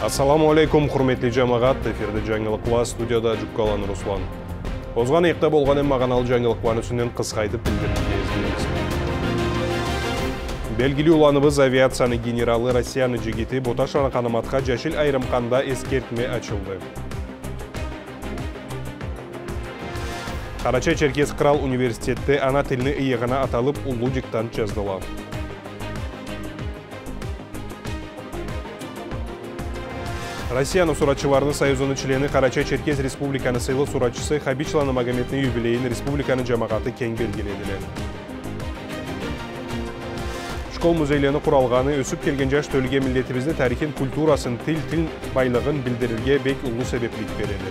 Ассаламу алейкум, құрметті жамағат, эфирді жаңылықла студияда Жүккалан Руслан. Озған еқті болған әм мағаналы жаңылықланы үсінен қысқайтып білдірді езгейміз. Белгілі уланыбыз авиацияны генералы Россияны жегеті Боташаны қанаматқа жәшіл айрымқанда ескертме açıldı. Қарачай Черкес Крал университетті ана тіліні иығына аталып ұлу диктант жаздыла. Россияның суратчыларының союзының члені Қарачай Черкес Республиканы сыйлы суратчысы Хабичланы Магометні юбилейін республиканы жамағаты кең белгіледілі. Школ музейлені құралғаны өсіп келген жаш төлге милletімізді тарихин культурасын, тіл, тіл байлығын білдірілге бек ұлы себеплік береді.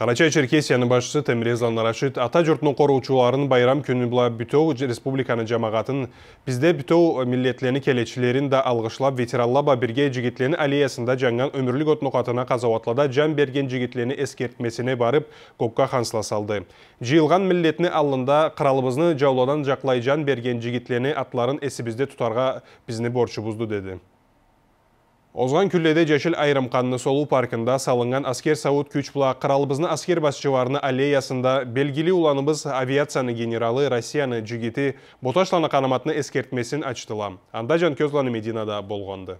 Қарачай Черкесияның башысы Темирезлан Рашид ата жұртының қорғучыларын байрам күні бұла бүтеу республиканы жамағатын бізде бүтеу миллетлені келечілерін да алғышлап ветеранлаба бірге жігітлені аллеясында жаңған өмірлік отнұқатына қазауатлада жан берген жігітлені ескертмесіне барып көкка хансыла салды. Жиылған миллетіні алында қыралыбызны жауладан жақлай жан берген жігітлені атларын есібізде тұтарға бізіне борчы бұзды деді. Озған күлледе жешіл айрымқанны солу паркында салынған аскер сауыт күч бұла қыралыбызны аскер басшыларыны аллеясында белгілі уланыбыз авиацияны генералы Россияны жүгеті боташланы қанаматыны ескертмесін ачтыла. Анда жан көзланы Мединада болғанды.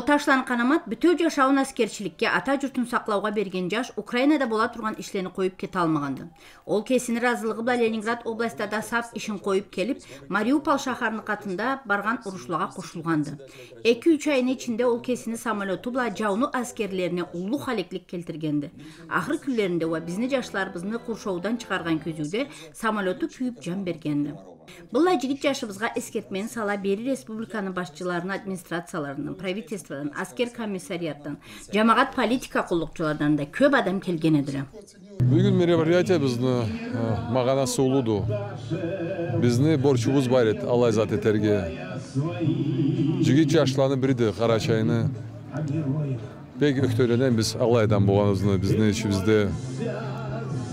Боташлан қанамат бүтөө жашауын аскерчиликке ата жұртын сақлауға берген жаш Украинада бола турган ишлени қойып кете алмағанды. Ол кесіні разылығы бла Ленинград областада сап ишин қойып келіп, Мариуполь шахарны қатында барған урушлуга қошылғанды. 2-3 айын içinde ол кесіні самолету бла жауну аскерлеріне улуу халеклик келтіргенді. Ахыр күллерінде ва бізні жашларыбызны куршоудан чыгарган самолету күйіп жан бергенді. Бұл жігіт жашыбызға эскертмени сала бери республиканын башчыларынын администрацияларынан, правительстводан, аскер комиссарияттан, жамағат политика кулдукчулардан да көп адам келген эдиле. Бүгүн мероприятие биздин маганасы улууду. Биздин борчубуз бар эт Аллах зат этерге. Жигит жашланы бирди карачайны. Бек өктөрөнөн биз Аллайдан болгонубузду биздин ичибизде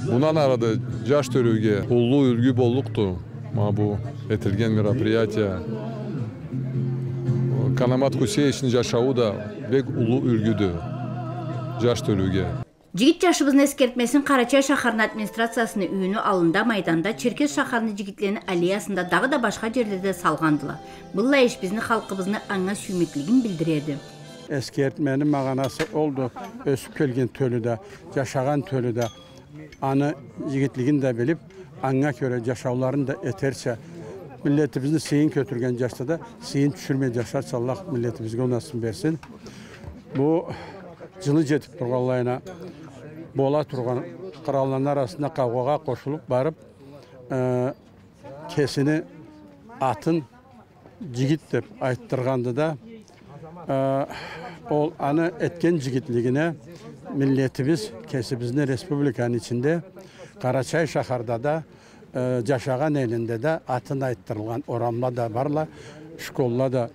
Bundan arada жаш төрүүгө улуу үлгү болдукту bu etілген мероприятие канамат кусеевичтин жашауы да бек улуу үлгүдө жаш төлүүгө жигит жашыбыздын эскертмесин карачай шаарынын администрациясынын үйүнү алында майданда черкес шаарынын жигиттеринин аллеясында дагы да башка жерлерде салгандыла бул иш биздин халкыбыздын аңа сүймөклүгүн билдиреді эскертменин маганасы олду. Өсүп келген төлүдө жашаган төлүдө аны жигитлигин да билип аңа көре жашауларын да этерче милletimizni сейін көтірген жашта да сейін түшірмей жашарса аллах милletимizге онасын берсін бұл жылы жетіп тұрғанлайына бола тұрған қыраллар арасында қауғаға қосылып барып кесіні атын жігіт деп айттырғанды да ол аны еткен жігітлігіне милletimiz кесібіздің республиканың içinde Карачай шахарда да жашаған элинде да атын айттырылған орамла да барла школла да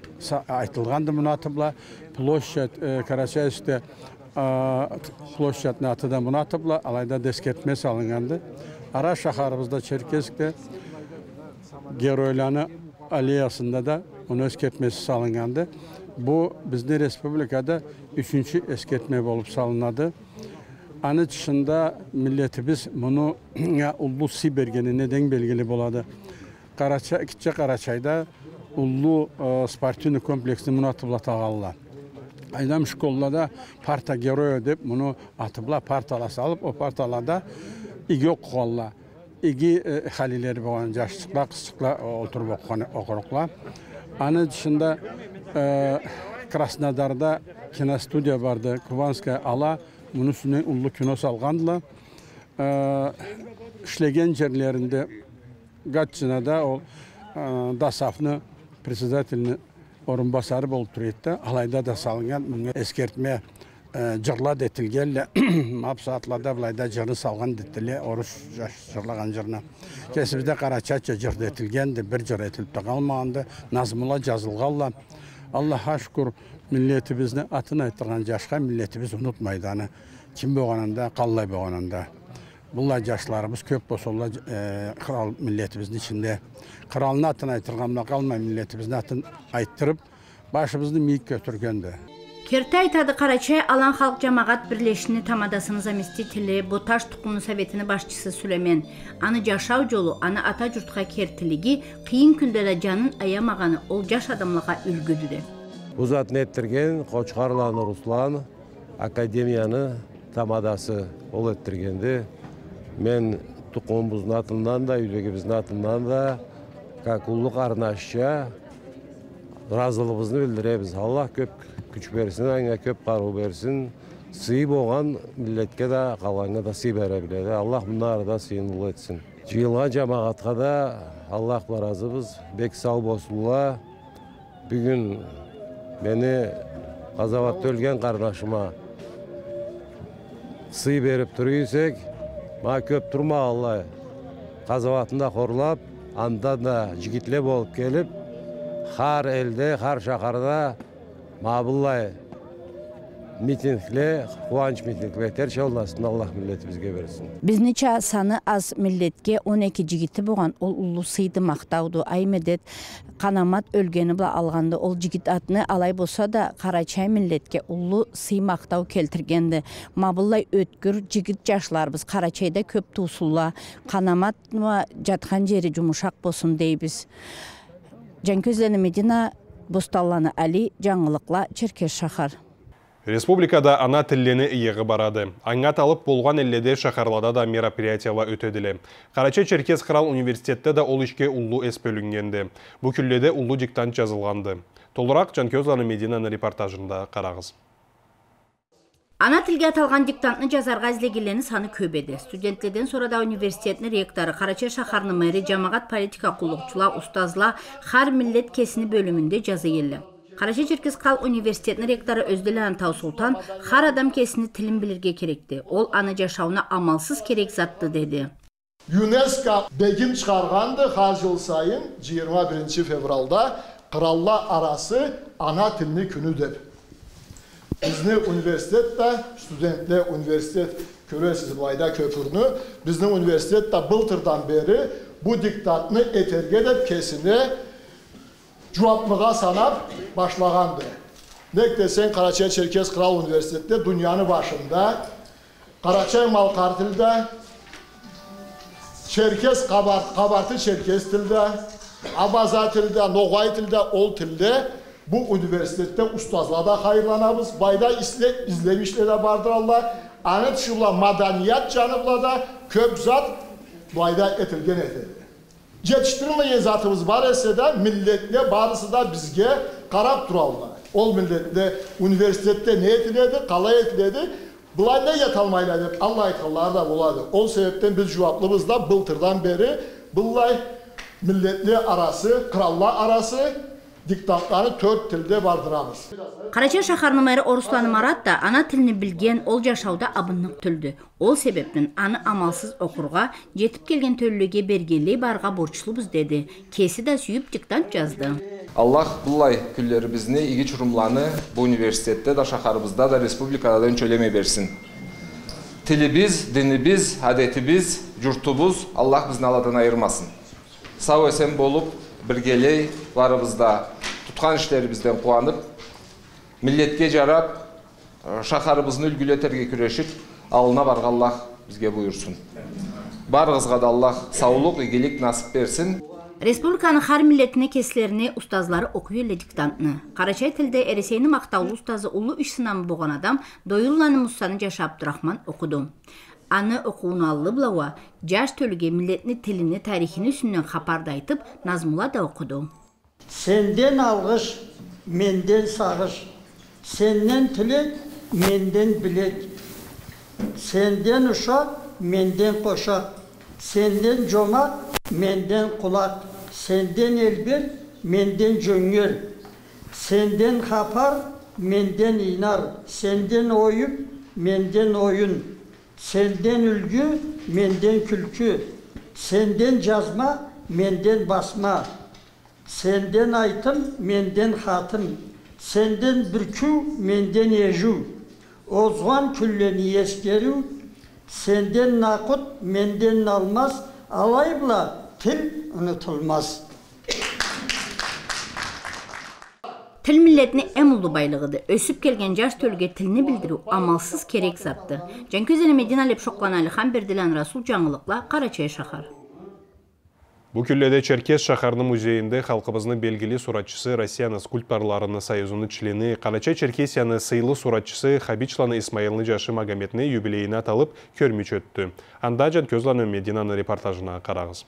айтылганды мунатыбла площадь карачайскте площадьны аты да мунатыбла алайда дескертме салынганды ара шахарыбызда черкесскте геройланы аллеясында да оны эскертмеси салынганды бу биздин республикада үчүнчү эскертме болуп салынады. Anı dışında milletimiz bunu Ullu Sibergen'e neden belgeli boladı. Karaçay, Kitçe Karaçay'da Ullu e, Spartini kompleksini bunu atıbla tağalla. Aydam şkollada parta geroyo deyip bunu atıbla partala salıp o partalada igi okualla. İgi e, dışında e, Krasnodar'da ala Bunun üstüne ullu kino salgandılar. Ee, işlegen yerlerinde Gatçına da o e, dasafını председательный орынбасары болып тұреді алайда да салынған мына ескертме жырлад етілген мапсатларда былайда жыры салған деттіле орыс жырлаған жырына кесібізде қарачача жыр етілгенді бір жыр етіліп та қалмағанды назмыла жазылғанла аллаха шүкір миллетибизни атын айтырған жашқа миллетибиз унутмайды аны ким болгонунда калай болгонунда булар жаштарыбыз көп болсо улар кырал миллетибиздин ичинде кыралдын атын айтырганда калмай миллетибиздин атын айттырып башыбызды мийик көтөргөндө Керте айтады Карачай Алан Халк Жамағат Бірлешіні тамадасының заместителі Боташ тұқымы советінің башчысы Сүлемен. Аны жашау жолу, аны ата жұртқа кертілігі, қиын күнде де жанын аямағаны ол жаш адамлыға үлгүдү Бұзатын еттірген Қочқарланы Руслан академияны тамадасы ол еттіргенде мен тұқымымыздың атынан да үйдегіміздің атынан да как ұлық арнашша разылығымызды білдіреміз алла көп күч берсін аңа көп қару берсін сый болған миллетке да қалғанға да сый бере аллах мұнары да сыйынлы етсін жиылған жамағатқа да аллах разыбыз бек сау болсынла бүгін мені азаматта өлген қарнашыма сый беріп тұрүйсек ма көп тұрма алла қазаватында қорлап анда да жігітле болып келіп har елде har шаһарда мабыллай митингле кубанч митингилер чалласын аллах миллетибизге берсин бизниче саны аз миллетке он эки жигити болгон ол улуу сыйды мактауду аймедет канамат өлгөнү була алганды ол жигит атыны алай болсо да карачай миллетке улуу сый мактау келтиргенди мабыллай өткүр жигит жашларыбыз карачайда көп туусулла канамат жаткан жери жумушак болсун дейбиз жанкөзлені медина босталланы али жаңылықла черкес шахар Республикада ана тіллені иығы барады. Аңат алып болған әлледе шақарлада да мероприятияла өтеділі. Қарача Черкес Қырал университетті да ол ішке ұллу әс бөлінгенді. Бұл күлледе ұллу диктант жазылғанды. Толырақ Жанкөзланы Мединаны репортажында қарағыз. Ана тілге аталған диктантны жазарға іздегелені саны көп еді. Студенттерден сорада университетінің ректоры, Қарача шақарны мэри, жамағат политика құлықчыла, ұстазла, хар миллет кесіні бөлімінде жазы елі. Қарача Черкес университетінің ректоры Өзділән Тау Султан хар адам кесіні тілін білірге керекті. Ол аны жашауына амалсыз керек затты деді. ЮНЕСКО бегим шығарғанды har жыл сайын 21 февралда қыралла арасы ана тіліні күні деп. Бізді университетте, студентлер университет көресіз былайда көпірні, біздің университетте былтырдан бері bu diktantını eterge деп kesini cevaplığa sanap başlagandı. Ne desen Karaçay Çerkez Kral Üniversitesi'nde dünyanın başında Karaçay Malkartil'de Çerkez kabart, kabartı Çerkez tilde, Abaza tilde, Nogay tilde, Ol tilde bu üniversitede ustazlarda hayırlanabız. Bayda izle, izlemişler de vardır Allah. Anıt şula madaniyat canıbla da köp zat bayda etilgen edildi. Жетіштірілмеген затымыз бар есе да милletне барысы да бізге қарап тұралар ол милletне университетте не етіледі қалай етіледі былай не ете алмайлар деп алла айтқанлары да болады ол себептен біз жауаплымыз да былтырдан бері былай милletне арасы қыралла арасы диктанттары төрт тілде бардырамыз Қарача шаһарының мэрі Оруслан Марат да ана тілін білген ол жашауда абыннық түлді. Ол себептен аны амалсыз оқырға, жетіп келген төліге бергелей барға борчлубуз деді. Кесі да сүйіп диктант жазды. Аллах бұлай күллерибизни иги чурумланы бұл университетте да шаһарыбызда да республикада да өнчөлемей берсин. Тилибиз, динибиз, адетибиз, журтубуз Аллах биздин аладан айырмасын. Сау эсен болуп, биргелей барыбызда туткан иштерибизден кубанып, миллетке жарап, шаһарыбызды үлгүлөтерге күрөшүп, алына барга Аллах бизге буйрсун. Барыгызга да Аллах саулык, ийгилик насип берсин. Республиканың хар миллетіне кесілеріне ұстазлары оқу елі диктантны. Қарачай тілде әресейні мақтаулы ұстазы ұлы үш сынамы болған адам Дойылланы Мұсаны Жашы Абдурахман оқыды. Аны оқуын аллы жаш төліге миллетні тіліні, тарихini үсінен қапарды айтып, назмула да оқыды. Сенден алғыш, менден сағыш, сеннен тілек, менден білек, сенден ұшақ, менден қошақ, сенден жомақ, менден құлақ, сенден елбет, menden jöngel. Senden kapar, menden inar. Senden oyup, menden oyun. Senden ülgü, menden külkü. Senden cazma, menden basma. Senden aytım, menden hatım. Senden bürkü, menden eju. Ozgan külleni eskeru. Senden nakut, menden almaz. Alayla til unutulmaz. Til milletinin en ulu baylığıdır. Ösüp gelgen jaş tölge tilini bildiru amalsız kerek zaptı. Canközeli Medina Lep Şoklan Alihan Berdilan Rasul Canlılıkla Karaçay şahar. Bu küllede Çerkez şaharının muzeyinde halkımızın belgili suratçısı Россияны скульпторларыны союзының члени Карачай Черкесияны сыйлы суратчысы Хабичланы Исмаилны жашы Магометне юбилейіне аталып көрміч өтті. Анда Жан Көзланы Мединаны репортажына қарағыз.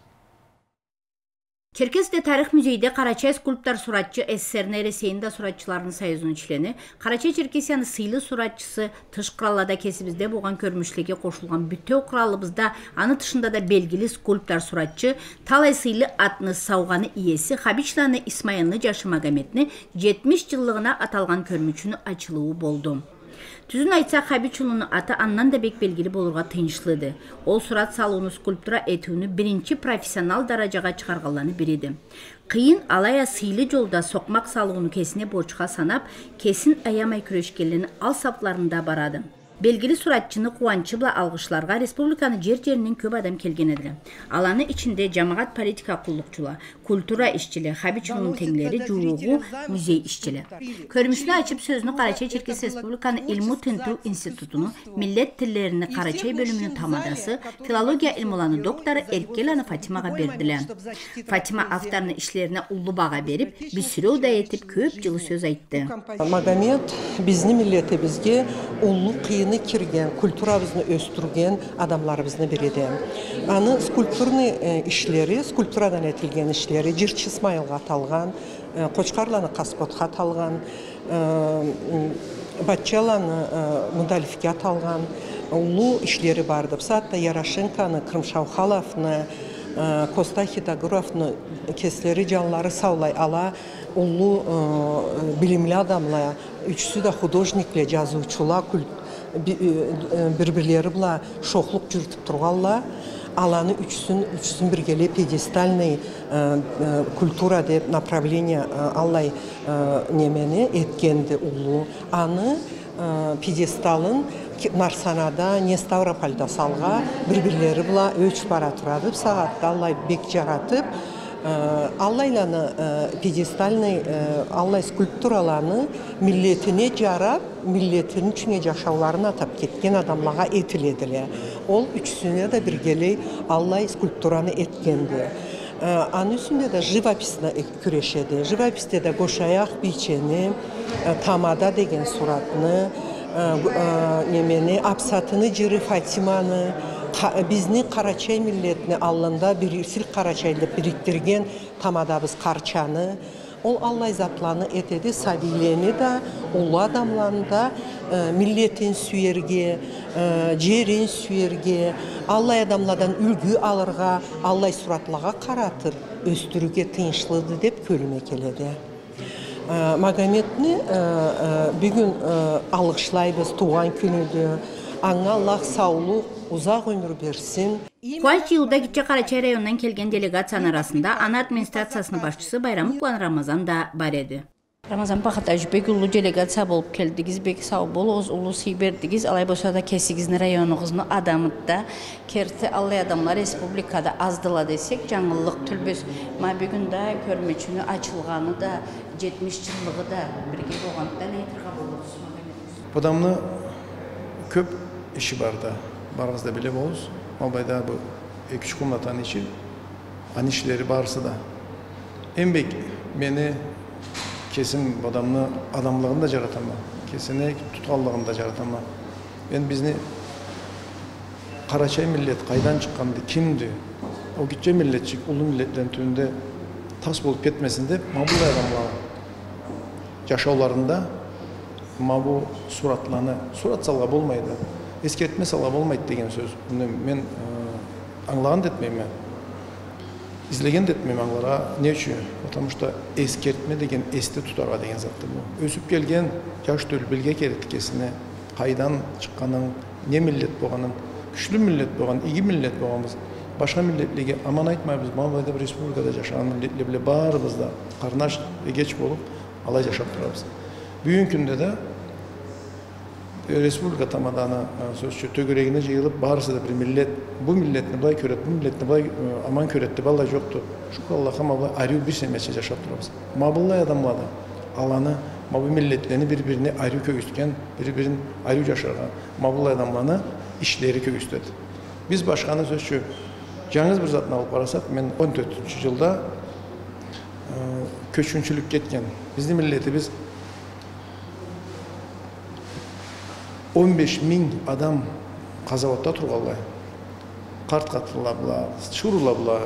Tarih Müzeyinde Karaçay Skulptor Suratçı SSRN Reseyinde Suratçılarının Sayızının çileni, Karaçay Çerkesiyanı sıylı suratçısı Tış Krallada kesibizde boğan körmüşlüge koşulgan bütün krallımızda anı dışında da belgili skulptor suratçı Talay sıylı adını savğanı iyesi Habiçlanı İsmail'ni Caşı Magametni 70 yıllığına atalgan körmüçünü açılığı boldum. Түзін айтсақ Хабичулының аты аннан да бек белгілі болуға тыйыншлыды. Ол сурат салуыны скульптура етуіні бірінші профессионал даражаға шығарғаланы береді. Қиын алая сыйлы жолда соқмақ салуыны кесіне борчқа санап, кесін аямай күрешкелені ал сапларында барады. Belgili suratçını Kuvançıbla algıçlarga Respublikanın cer-cerinden köp adam kelgen ediler. Alanı içinde cemaat politika kullukçular, kultura işçiler, Habiçulunun tengleri, curuğu, müzey işçiler. Körmüşünü açıp sözünü Karaçay Çerkes Respublikanın İlmu Tintu İnstitutunu, Millet Tillerini Karaçay bölümünün tamadası, filologiya ilmulanı doktoru Erkelanı Fatima'a verdiler. Fatima avtarını işlerine ulu bağa berip, bir süre oda etip köp yılı söz aytdı. Магомед біздің миллетімізге ұлы қиыны кірген, культурабызны өстірген адамларыбызны береді. Аны скульптурный ішлері, скульптурадан етілген ішлері, Жирчи Исмаилға аталған, Қочқарланы Қаспотқа аталған, Батчаланы Мудалевке аталған, ұлы ішлері барды. Сатта Ярошенканы, Крымшаухаловны, Коста Хитагуровны кеслері жанлары саулай ала, ұлы bilimli adamlar, üçüsü də художниклер, жазуучулар, bir-birleri bila şoxluq cürtüb turğanlar. Alanı üçsün, üçsün birgeli pedestalный kultura deb направление allay nemeni etkendi ulu. Anı pedestalın Нарсанада, не Ставропольда салға бір-бірлері бұла өч бара тұрады. Сағатта Аллай бек жаратып, Аллайланы пьедестальный Аллай скульптураланы миллетіне жарап, миллетінің үчүне жашауларын атап кеткен адамларға етіледіле. Ол üçsüne de біргелей Аллай скульптураны еткенді. Анын үстінде де живописна күрешеді. Живописте де Гошаяқ бичені, Тамада деген суратны, немені апсатыны жыры Фатиманы, milletini alında bir sil Karaçaylı biriktirgen tamadabız Karçanı, ol Allah zatlarını etedi, sabileni de, ulu adamlarını da milletin süyerge, cerin süyerge, Allah adamlardan ülgü alırga, Allah suratlağa karatır, östürüge tınçlıdı dep körüme keledi. Magometni bugün algıçlayбыз туған күнүдө. Аңа Аллах саулық, ұзақ берсин. Kuanç yılda Gitçe Karaçay rayonundan kelgen delegasyon arasında ana administrasiyasının başçısı Bayram Uklan Ramazan da бар. Ramazan Baxatay bek ulu delegasiya болып келдігіз, бек сау болуыз, ulu сый бердігіз, алай болса да кесігізін районуғызны адамытта, керті алай адамlar республикада аздыла десек, жаңылық түлбес. Ма бүгінде көрмечіні açılғаны да, 70 жылығы да бірге болғандықтан айтырға болуыз. Бұдамны көп işi бар да, барыңыз да біле болуыз. Албайда бұл екі үш комнатаны іші, ан işleri барысы да. Еңбек мені kesin adamını adamlığını da jaratama. Kesine tutkallığını da jaratama. Ben bizni Karaçay millet kaydan çıkandı, kimdi? O gitçe milletçik, ulu milletlerin tüyünde tas bulup ketmesinde mabul adamlar yaşavlarında ma bu suratlarını, surat salga bolmaydı. Eskертме salga bolmaydı degen söz. Bunu men anlagan etmeyim ben. излеген детмем аңларға. Не үшін? Потому что ескертме деген есте тұтарға деген затты бұл. Өсіп келген жаш төл білге керек кесіне қайдан шыққанын не миллет болғанын күчлі миллет болған игі миллет болғанбыз. Башка миллетлерге аман айтмайбыз мабайда бир республикада жашаган миллетлер баарыбыз да карнаш эгеч болуп алай жашап турабыз бүгүнкү күндө да республика тамаданы сөзчү төгөрегине жыйылып баарысы да бир миллет бул миллетни былай көрөт бул миллетни былай аман көрөт деп алай жокту шуку аллахка мабылай аруу бир семече жашап турабыз мабылай адамлар да аланы мабы миллеттерни бири бирине аруу көгүзткен бири бирин аруу жашарган мабылай адамларны иштери көгүзтөт биз башканы сөзчү жаңыз бір затын алып қарасақ мен 14 жылда көшкіншілік кеткен біздің миллетіміз 15 мың адам қазаватта тұрғалай қарт қатырла бұла шурула бұла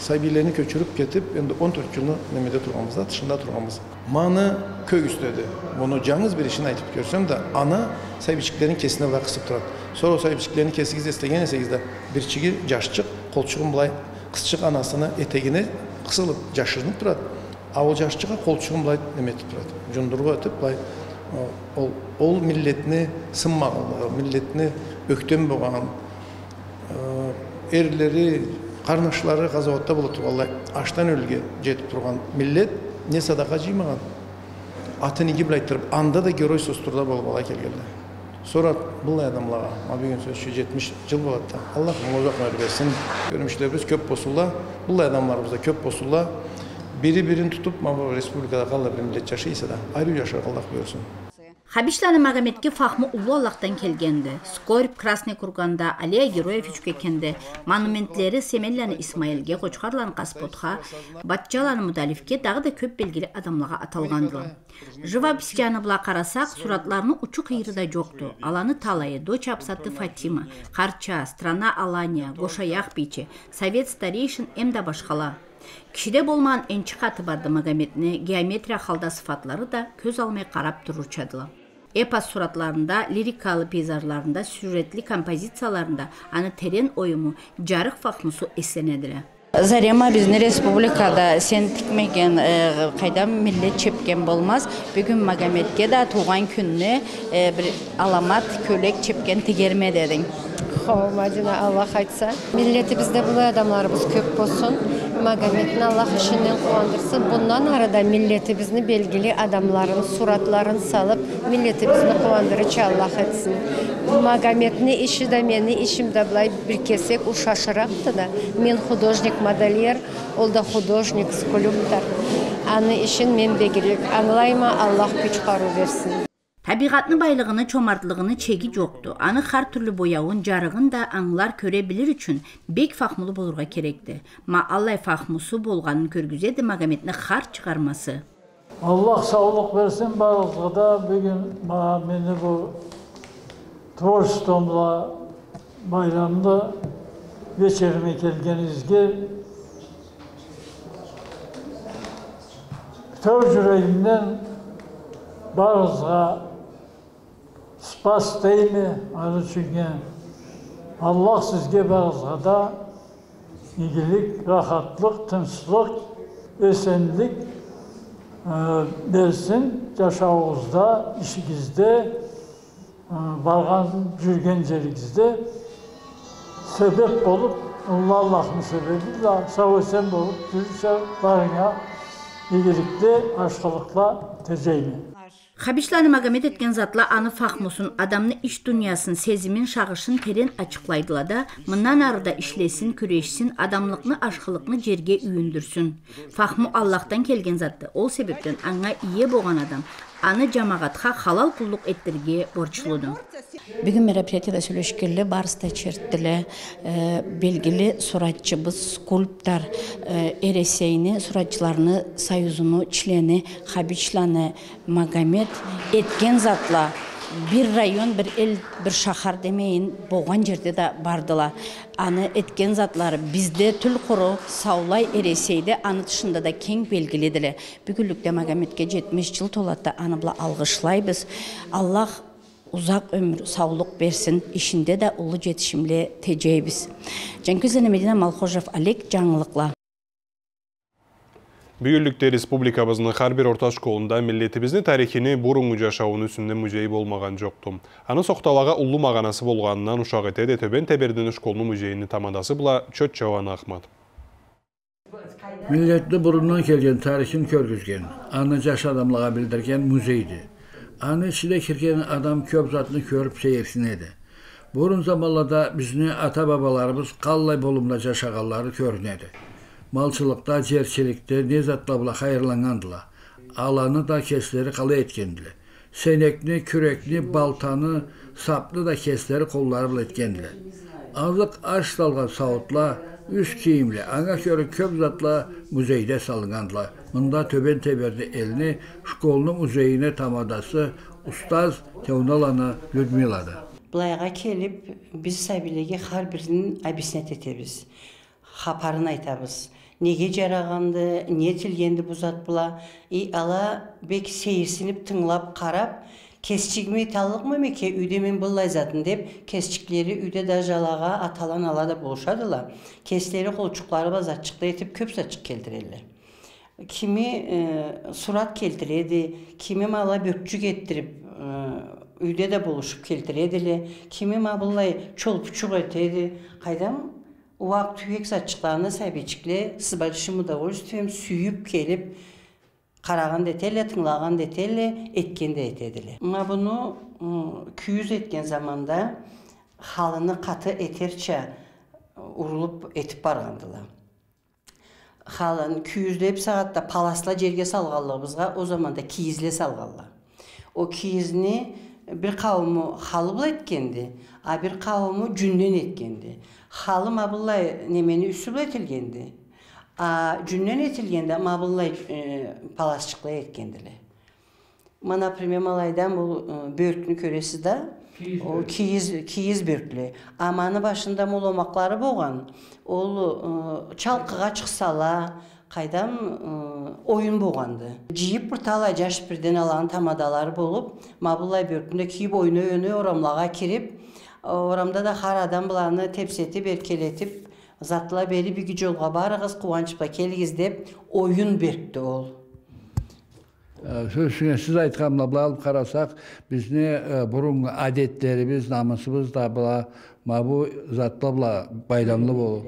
сәбилерni көчіріп кетіп енді 14 жылны немеде тұрғанбыз да тышында тұрғанбыз. Маны көгістеді бұны жаңыз бір ішін айтып көрсем де ана сәбичіктерін кесіне былай қысып тұрады. Sonra сәбичіктерін кесігіз естеген есегізде бір чиги жашчық қолшығын былай қысчық анасына етегіне қысылып жашырынып тұрады. А ол жашчыға қолшығын былай неметіп тұрады. Жұндырға өтіп былай ол ол миллетіне сынмаған миллетіне өктем болған. Ерлері қарнашлары ғазауатта бола тұрғанлар аштан өлге жетіп тұрған миллет не садақа жимаған. Атын биле айттырып анда да герой состурда болуп ала келгенде. Сурат бұл адамларға сөзші жетмиш жыл болады да аллах узак өмір берсін көп болсула бұл адамларыбыз да көп болсула бири бирин тутуп республикада кандай бир милдет жашайса да айруу жашарга аллах буйрсун Хабишланы Магометке фахмы улуу Аллахтан келгенди. Скорб Красный Курганда Алия Героев үчкекенде монументлери Семелланы Исмаилге, Кочкарланы Каспотха, Батчаланы Мудалифке дагы да көп белгили адамларга аталганды. Живописчаны була карасак, суратларны учу кыйры да жокту. Аланы Талайы, Дочь Апсаты Фатима, Карча, Страна Алания, Гошаяк бичи, Совет старейшин эмда башкала. Кишиде болмаған энчи каты барды Магометне геометрия халда сыфатлары да көз алмай карап туручадылар эпос суратларында лирикалы пейзажларында сюжетли композицияларында аны терен оюму жарык фахмусу эсленедиле зарема биздин республикада сен тикмеген кайдам миллет чепкен болмас бүгүн магометке да тууган күнүнө бир аламат көлек чепкен тигерме дедиң мадина аллах айтса миллетибизде булай адамдарыбыз көп болсун магометтин аллах ішінен қуандырсын бұндан арада миллетибизни белгілі адамларын суратларын салып миллетибизни қуандырычы аллах етсін магометни иши да мени ишим да былай бир кесек ушашырақты да мен художник модельер ол да художник скульптор аны ишин мен бегерек аңлайма аллах күч каруу берсин табиғаттың байлығыны чомартлығыны чеги жоқты аны һәр түрлі бояуын жарығын да аңлар көре білер үшін бек фахмулы болырға керекті ма аллай фахмусу болғанын көргізеді магометні хар шығармасы аллах саулық берсін барлығы да бүгін мені бұл творчествомда байрамда вечеріме келгеніңізге төр жүрегімнен барыңызға спас дейме түсінген аллах сізге бәріңізге да игілік рахатлық тыныштық есенлік берсін жашауыңызда ішіңізде барған жүрген жеріңізде себеп болып ұлы аллахтың себебі сау есен болып жүрсе барыңа игілікте ашқылықла тежейме. Хабишланы Магомед еткен затла аны фахмусын, адамны иш дүниясын, сезімін, шағышын терен ачықлайдыла да, мындан арыда ішлесін, күрешсін, адамлықны, ашқылықны жерге үйіндірсін. Фахму Аллахтан келген затты, ол себептен аңа ие болған адам, аны жамағатқа халал құллық еттірге борчылуды. Бүгін мероприятияда сөйлешкелі барыста черттілі белгілі суратчыбыз скульптор эресейни суратчыларны союзуну члени хабичланы магомед эткен затла. Бір район бір эл бір шахар демейін болған жерде да бардыла. Аны эткен затлары бізде түл құру саулай ересейді аны тышында да кең белгіледілі. Бүгүнлүктө магометке 70 жыл толатта аны бұла алғышлайбыз. Аллах ұзақ өмір саулық берсін ішінде де ұлы жетішімле тежейбіз. Жанкөз медина малхожев олег жаңылықла. Бүйүллүктө республикабыздын ар бир орта школунда милletибиздин тарихини бурунку жашауын үстүндө музей болмаган жокту. Анын сокталага улуу маганасы болгонунан ушак этеди Төбөн Тебердин школунун музейинин тамадасы була Чөт Ахмат. Kelgen tarixini körgüzgen, anı jaş adamlığa bildirgen muzeydi. Anı içinde kirgen adam köp zatını körüp seyirsin edi. Burun zamanlarda bizni ata babalarımız qallay bolumda jaşagalları körünedi. Malçılıkta, cerçilikte ne zatla bula hayırlangandılar. Alanı da kesleri kalı etkendiler. Senekni, kürekni, baltanı, saplı da kesleri kolları bula etkendiler. Azık aş dalgan sautla, üst kiyimli, anga körü köp zatla muzeyde salıngandılar. Bunda Töben Teberdi elini şkolunun muzeyine tamadası Ustaz Tevnalanı Людмилa'dı. Бұлайға келіп, біз сәбилеге har бірін объяснять етебіз. Хапарын айтабыз. Неге жарағанды, не тілгенді бұл зат бұла. И ала бек сейірсініп, тыңлап, қарап, кесчигими таллыкмы меке үйде мен былай затын деп кесчиклери үйде да жалаға аталан алада болушадыла кестери колчуклары базатчыкта этип көп сатчык келтирелер кими э, сурат келтиреди кими мала бөкчүк эттирип үйде да болушуп келтиреди эле кими мабылай чолпучук этеди кайдам убак түйек сатчыкларны сабичикле с большим удовольствием сүйүп келип караган дете эле тыңлаган дете эле эткен да этеди эле мына буну күйүз эткен заманда халыны каты этерче урулуп этип баргандыла халын күйүздөп сагатта паласла жерге салганлыгыбызга о заманда кийизле салганла о кийизни бир кавымы халы бул эткенди а бир кавымы жүндөн эткенди халы мабылай немени үсү бул этилгенди а жүндөн этилгенде мабылай паласчыклай эткенди эле мына например малайдан бул бөркүнү көрөсүз да ол кийиз кийиз бөркле аманы башында моломаклары болгон ол чалкыга чыксала кайдам оюн болгонду жийип бир талай жаш бирден алган тамадалары болуп мабулай бөркүндө кийип ойной ойной орамлага кирип орамда да ар адам буларны тепсетип эркелетип затыла бери биги жолго барыгыз кубанычка келгиз деп оюн берди ол. Сөзсүңө сиз айткан мына була алып карасак биздин бурунку адеттерибиз намысыбыз да була мабу затта була байрамлуу болуп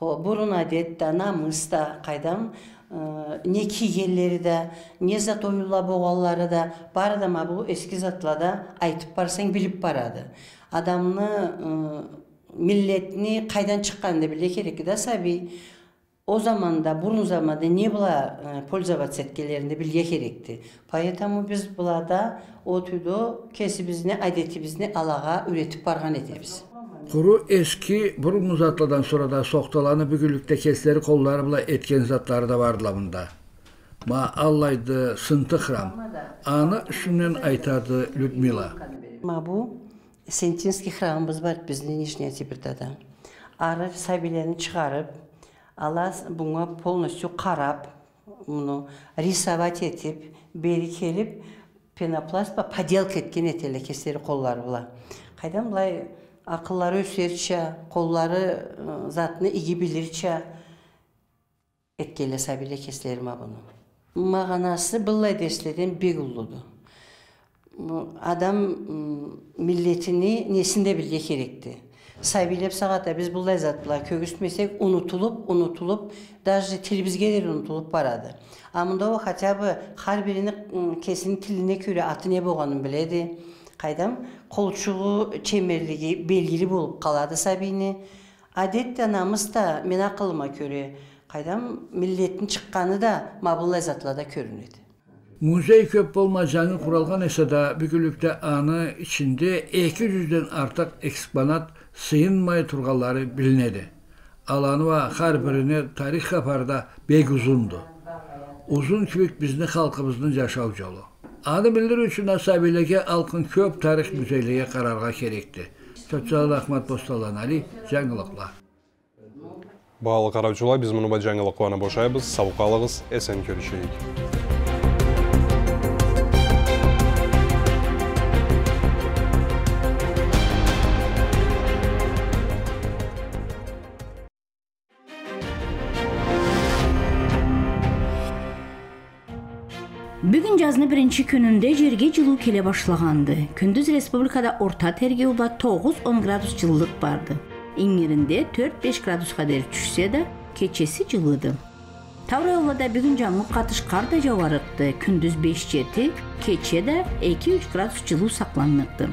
бурун адет да намыс да кайдам? Не кийгенлери да не зат оюла болгонлары да баары да мабу эски затларда айтып барсаң билип барады. Адамны миллетини кайдан чыкканын да биле керек да саби. О заманда бурун заманда не была пользоваться эткенлерин билге керекти. Поэтому биз буларда отүйдө кесибибизди адетибизди алага үйрөтүп барган этебиз. Eski burun zatlardan sonra da soktalanı bügülükte kesleri kolları bile etken zatları da vardı bunda. Ma Allah'ydı sıntı hram. Anı şunun aytadı Людмила. Ma bu Сентинский храмыбыз бар біздің Нижний Сибирьда. Ары сәбилерін шығарып, ала бұңа полностью қарап, мұны рисовать етіп, бері келіп, пенопласт па поделка еткен етелі кестері қоллары бұла. Қайдан бұлай ақыллары өсерче, қоллары затыны иги білірче еткелі сәбиле кестері ма бұны. Мағанасы бұлай деследен бек ұллыды адам миллетини несинде билге керекти сабилеп сагата биз булдай зат була көгүстмесек унутулуп унутулуп даже тилибизге деле унутулуп барады а мында хотя бы ар бирини кесинин тилине көрө аты эмне биледи кайдам колчугу чемерлиги белгилүү болуп калады сабийни адет да менин акылыма көрө кайдам миллеттин чыкканы да мабулдай затларда көрүнөт Muzey köp olmayacağını kuralgan ise de bugünlükte anı içinde 200'den artık eksponat sıyınmay turgalları bilinedi. Alanı ve her birini tarih kaparda bek uzundu. Uzun kübük bizni halkımızın yaşav Anı bildir üçün asabilege halkın köp tarih müzeyliğe kararga gerekti. Kötçalı Ahmet Bostalan Ali, Жаңылықла. Bağlı қараушылар, біз мұны ба жаңылықланы бошайбыз, сауқалығыз, әсен көрішейік. Бүгін жазны бірінші күнінде жерге жылу келе башлаганды. Күндүз республикада орта терге ула 9-10 градус жылылык барды. Иңиринде 4-5 градуска дер түшсе да, кечеси жылыды. Тавраулада бүгін жаңы қатыш қар да жауарықты. Күндүз 5-7, кече да 2-3 градус жылу сакланмыкты.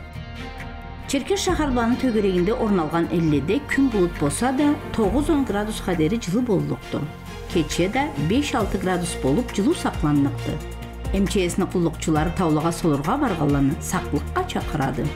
Черкеш шаһарбаны төгерегинде орун алган элледе күн булут болса да 9-10 градус кадери жылы болдукту. Кече да 5-6 градус болуп жылуу сакланмыкты. МЧСнин куллукчулары таулага солорго баргаланы сактылыкка чакырады.